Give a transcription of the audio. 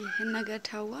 ይህን ነገር ታዋ